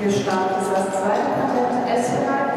Wir starten Das zweite Patent Essener